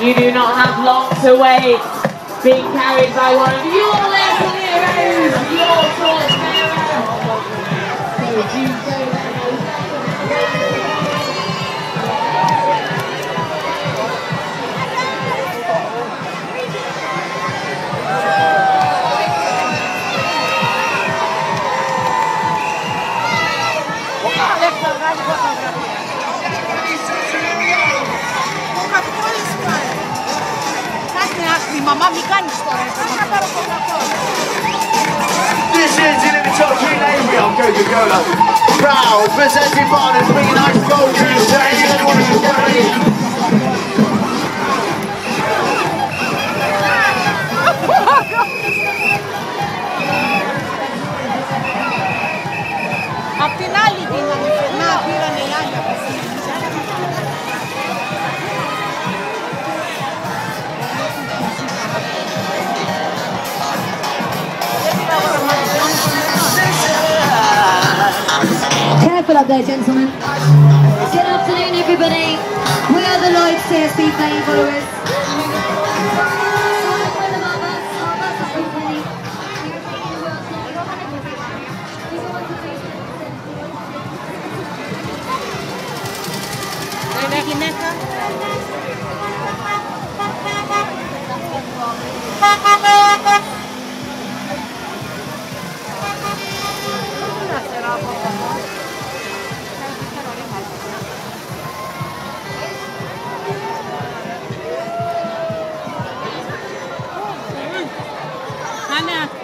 You do not have long to wait. Being carried by one of your little heroes, your torchbearer. So you go μαμά μη κάνεις τώρα. Θα πάρω This is in the top three name on Coca-Cola. Proud, presented by the three nice gold Απ' It up there, gentlemen. Good afternoon, everybody. We are the Lloyds TSB Fame followers. Hinata. Anna.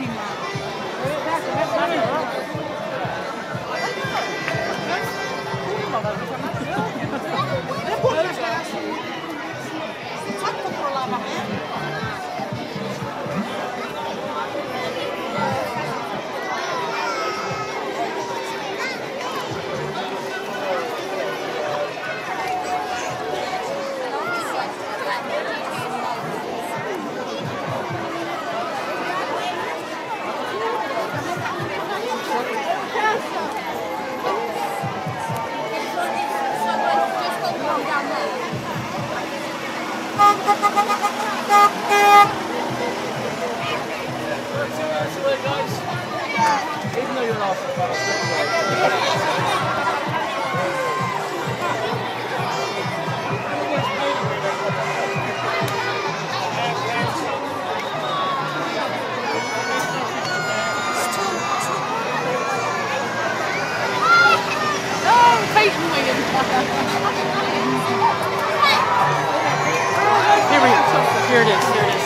Here it is. Here it is.